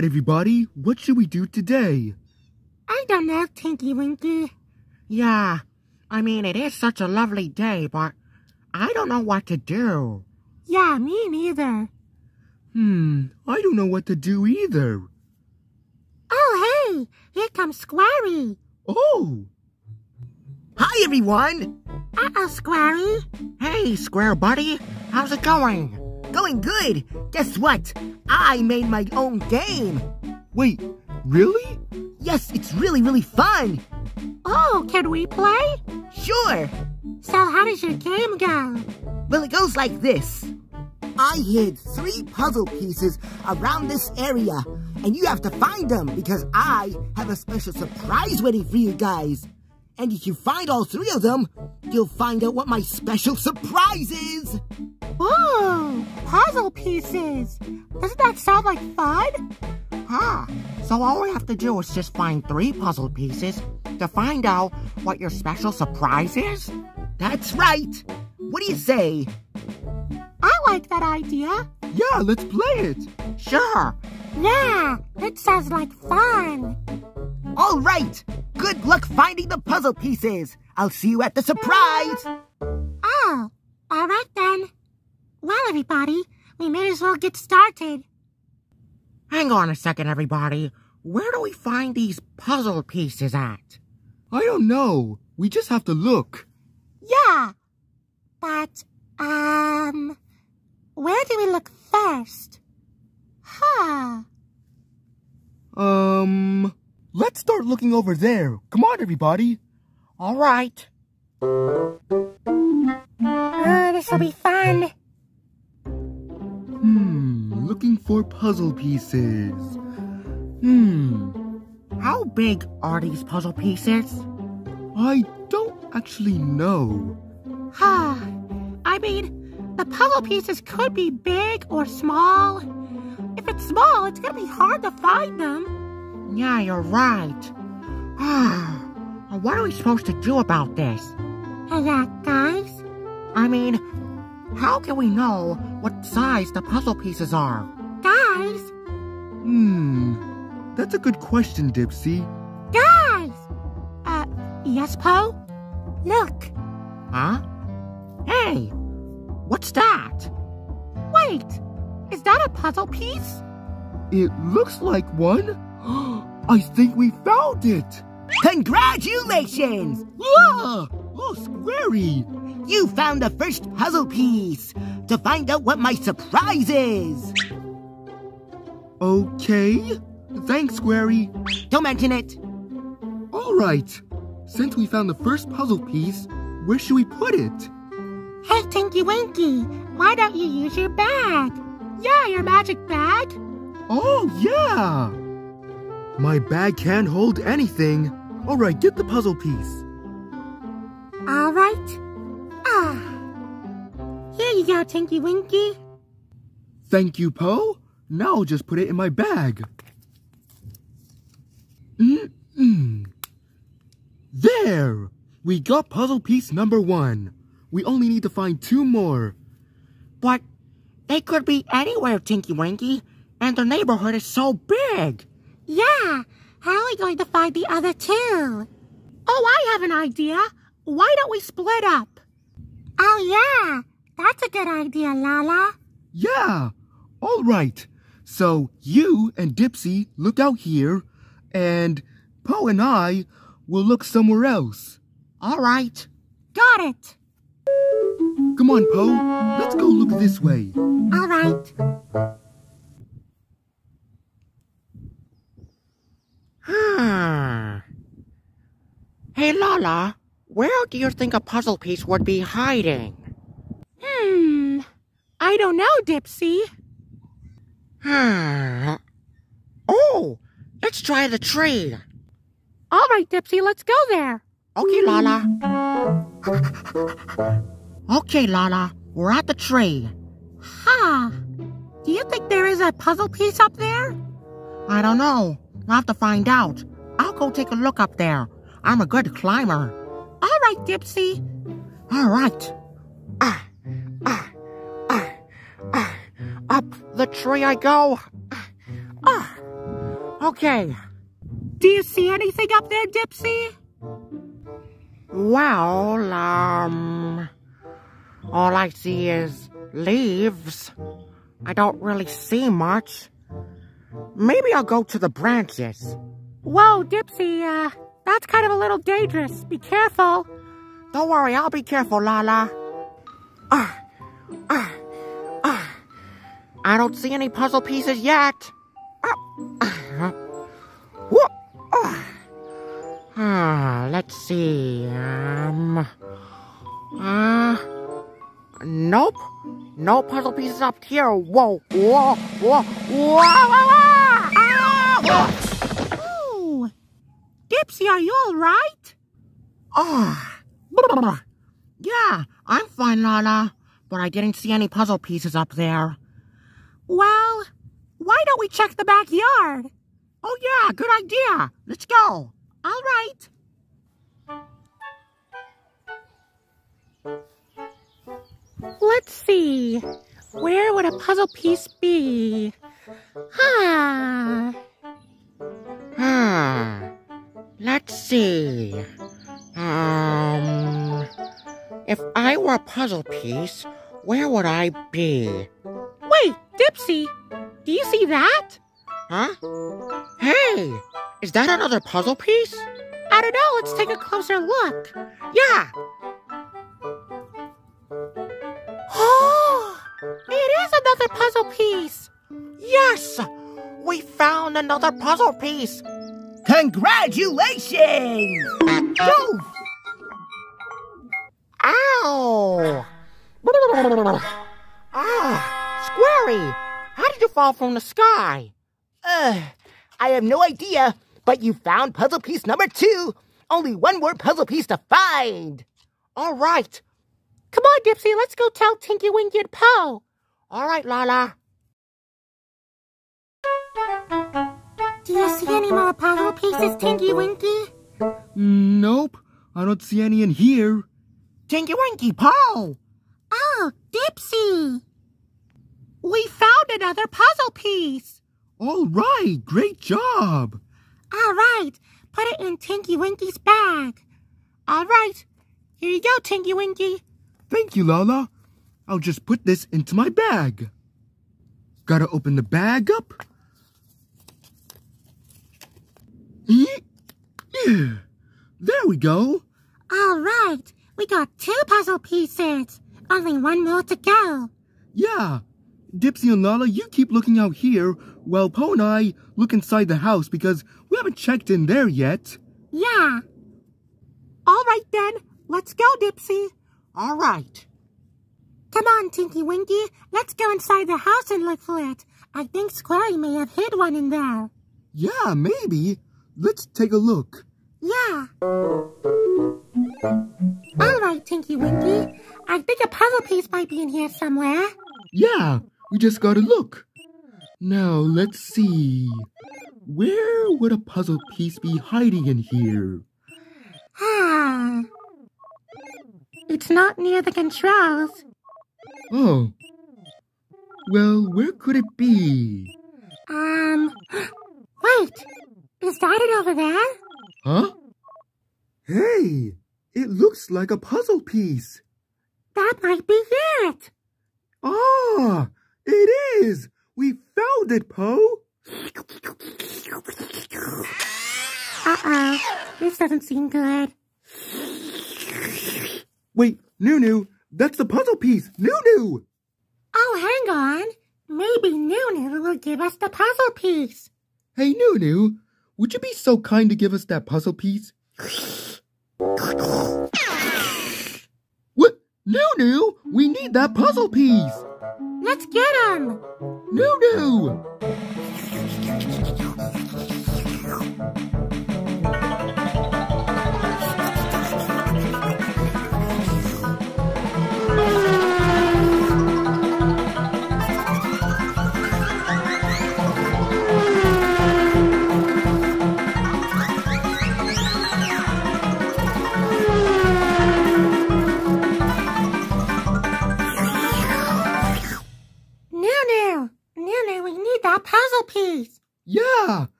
All right, everybody, what should we do today? I don't know, Tinky Winky. Yeah, I mean, it is such a lovely day, but I don't know what to do. Yeah, me neither. Hmm, I don't know what to do either. Oh, hey, here comes Squarie. Oh, Hi, everyone. Uh-oh, Squarie. Hey, Square Buddy, how's it going? Going good. Guess what? I made my own game. wait, really? Yes, it's really, really fun. Oh, can we play? Sure. So how does your game go? Well, it goes like this. I hid three puzzle pieces around this area, and you have to find them because I have a special surprise waiting for you guys. And if you find all three of them, you'll find out what my special surprise is. Whoa, puzzle pieces. Doesn't that sound like fun? Huh. So all we have to do is just find three puzzle pieces to find out what your special surprise is? That's right. What do you say? I like that idea. Yeah, let's play it. Sure. Yeah, it sounds like fun. All right. Good luck finding the puzzle pieces. I'll see you at the surprise. Oh, all right then. Well, everybody, we may as well get started. Hang on a second, everybody. Where do we find these puzzle pieces at? I don't know. We just have to look. Yeah, but, um, where do we look first? Huh. Um, let's start looking over there. Come on, everybody. All right. Oh, this'll be fun. Hmm, looking for puzzle pieces. Hmm, How big are these puzzle pieces? I don't actually know. Huh. I mean, the puzzle pieces could be big or small. If it's small, it's gonna be hard to find them. Yeah, you're right. what are we supposed to do about this? Hey, that, guys. I mean, how can we know what size the puzzle pieces are? Guys! Hmm, that's a good question, Dipsy. Guys! Uh, yes, Po? Look. Huh? Hey, what's that? Wait! Is that a puzzle piece? It looks like one. I think we found it. Congratulations! Ah! Oh, Squarie! You found the first puzzle piece to find out what my surprise is. Okay. Thanks, Squarie. Don't mention it. All right. Since we found the first puzzle piece, where should we put it? Hey, Tinky Winky, why don't you use your bag? Yeah, your magic bag. Oh, yeah! My bag can't hold anything. All right, get the puzzle piece. All right. Ah. Here you go, Tinky Winky. Thank you, Po. Now I'll just put it in my bag. Mm-mm. There! We got puzzle piece number one. We only need to find two more. But they could be anywhere, Tinky Winky, and the neighborhood is so big. Yeah, how are we going to find the other two? Oh, I have an idea. Why don't we split up? Oh, yeah. That's a good idea, Laa-Laa. Yeah! All right. So you and Dipsy look out here, and Po and I will look somewhere else. All right. Got it. Come on, Po. Let's go look this way. All right. Hmm. Hey, Laa-Laa, where do you think a puzzle piece would be hiding? Hmm. I don't know, Dipsy. Hmm. Oh, let's try the tree. All right, Dipsy, let's go there. Okay, Laa-Laa. Okay, Laa-Laa, we're at the tree. Huh. Do you think there is a puzzle piece up there? I don't know. We'll have to find out. I'll go take a look up there. I'm a good climber. All right, Dipsy. All right. Ah, ah, ah, ah. Up the tree I go. Ah, okay. Do you see anything up there, Dipsy? Well, um, all I see is leaves. I don't really see much. Maybe I'll go to the branches. Whoa, Dipsy, uh, that's kind of a little dangerous. Be careful. Don't worry, I'll be careful, Laa-Laa. Ah, ah, ah. I don't see any puzzle pieces yet. Ah, ah, whoop, ah. Let's see. Um, uh, nope. No puzzle pieces up here. Whoa, whoa, whoa, whoa, whoa, whoa. Ah, whoa. Oh, Dipsy, are you all right? Ah, yeah, I'm fine, Laa-Laa. But I didn't see any puzzle pieces up there. Well, why don't we check the backyard? Oh, yeah, good idea. Let's go. All right. Let's see. Where would a puzzle piece be? Huh. Hmm. Let's see. Um. If I were a puzzle piece, where would I be? Wait, Dipsy, do you see that? Huh? Hey, is that another puzzle piece? I don't know. Let's take a closer look. Yeah. Oh, it is another puzzle piece. Yes, we found another puzzle piece. Congratulations! Jove! Ow! Ah, Squarie, how did you fall from the sky? Uh, I have no idea, but you found puzzle piece number two. Only one more puzzle piece to find. All right. Come on, Dipsy, let's go tell Tinky Winky and Po. All right, Laa-Laa. Do you see any more puzzle pieces, Tinky Winky? Nope, I don't see any in here. Tinky Winky, Po! Oh, Dipsy! We found another puzzle piece. All right, great job. All right, put it in Tinky Winky's bag. All right, here you go, Tinky Winky. Thank you, Laa-Laa. I'll just put this into my bag. Gotta open the bag up. Mm. There we go. All right, we got two puzzle pieces. Only one more to go. Yeah. Dipsy and Laa-Laa, you keep looking out here while Po and I look inside the house because we haven't checked in there yet. Yeah. All right then, let's go, Dipsy. All right. Come on, Tinky Winky. Let's go inside the house and look for it. I think Squirrely may have hid one in there. Yeah, maybe. Let's take a look. Yeah. All right, Tinky Winky. I think a puzzle piece might be in here somewhere. Yeah, we just gotta look. Now, let's see. Where would a puzzle piece be hiding in here? Ah. It's not near the controls. Oh. Well, where could it be? Um. Wait. Is that it over there? Huh? Hey, it looks like a puzzle piece. That might be it. Ah, it is. We found it, Po. Uh-oh. This doesn't seem good. Wait, Noo-Noo, that's the puzzle piece. Noo-Noo! Oh, hang on. Maybe Noo-Noo will give us the puzzle piece. Hey, Noo-Noo, would you be so kind to give us that puzzle piece? what? Noo-Noo, we need that puzzle piece. Let's get him. Noo-Noo!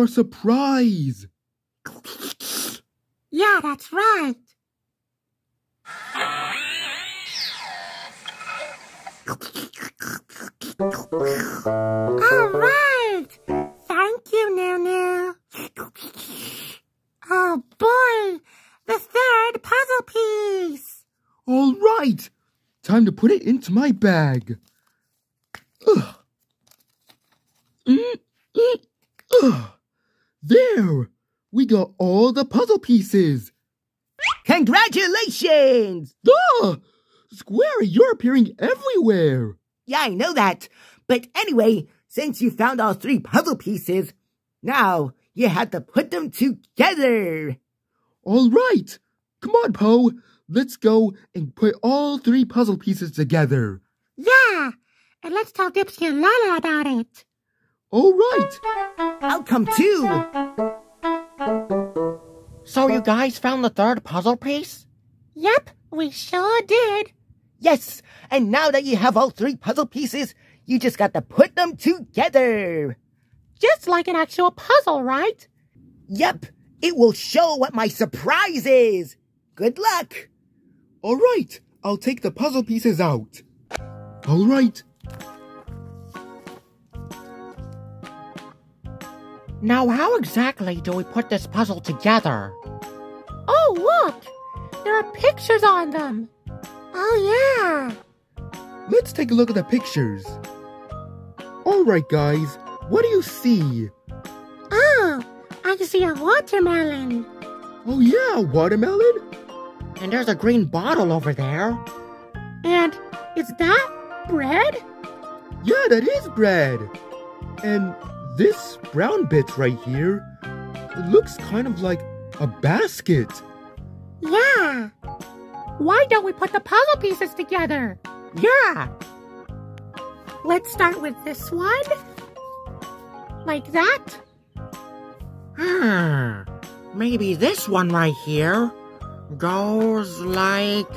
A surprise. Yeah, that's right. All right. Thank you, Noo-Noo. Oh boy, the third puzzle piece. All right, time to put it into my bag. Ugh. Mm, mm, ugh. There, we got all the puzzle pieces. Congratulations! Ah, Square, you're appearing everywhere. Yeah, I know that. But anyway, since you found all three puzzle pieces, now you have to put them together. All right, come on, Po. Let's go and put all three puzzle pieces together. Yeah, and let's tell Dipsy and Laa-Laa about it. All right. I'll come too. So you guys found the third puzzle piece? Yep, we sure did. Yes, and now that you have all three puzzle pieces, you just got to put them together. Just like an actual puzzle, right? Yep, it will show what my surprise is. Good luck. All right, I'll take the puzzle pieces out. All right. Now, how exactly do we put this puzzle together? Oh, look! There are pictures on them. Oh, yeah. Let's take a look at the pictures. All right, guys, what do you see? Oh, I see a watermelon. Oh, yeah, watermelon? And there's a green bottle over there. And is that bread? Yeah, that is bread. And this brown bit right here, it looks kind of like a basket. Yeah. Why don't we put the puzzle pieces together? Yeah. Let's start with this one. Like that. Hmm. Maybe this one right here goes like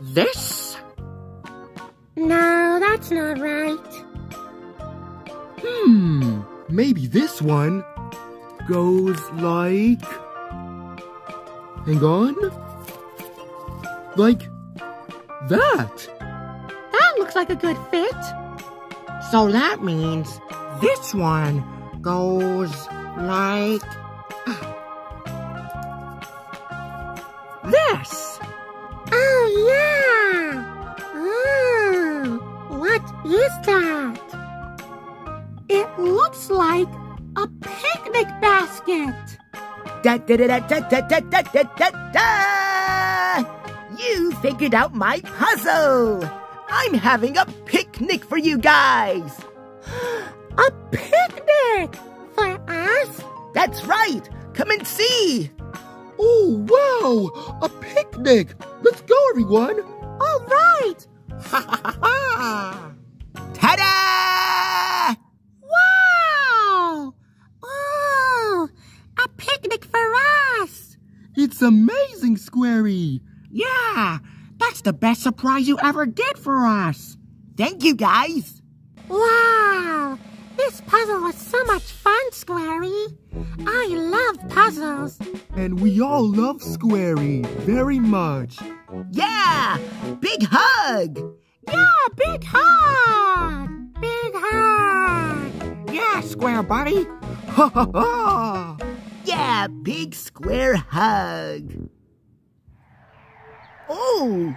this? No, that's not right. Hmm, maybe this one goes like. Hang on. Like that. That looks like a good fit. So that means this one goes like picnic basket. Da da da da da da da da da da da! You figured out my puzzle! I'm having a picnic for you guys! A picnic for us? That's right! Come and see! Oh, wow! A picnic! Let's go, everyone! All right. Ta-da! Wow. Oh, a picnic for us. It's amazing, Squarie! Yeah, that's the best surprise you ever did for us. Thank you, guys! Wow. This puzzle was so much fun, Squarie. I love puzzles. And we all love Squarie very much. Yeah! Big hug! Yeah, big hug. Big hug. Yeah, Square Buddy. Ha ha ha! Yeah, big square hug! Oh!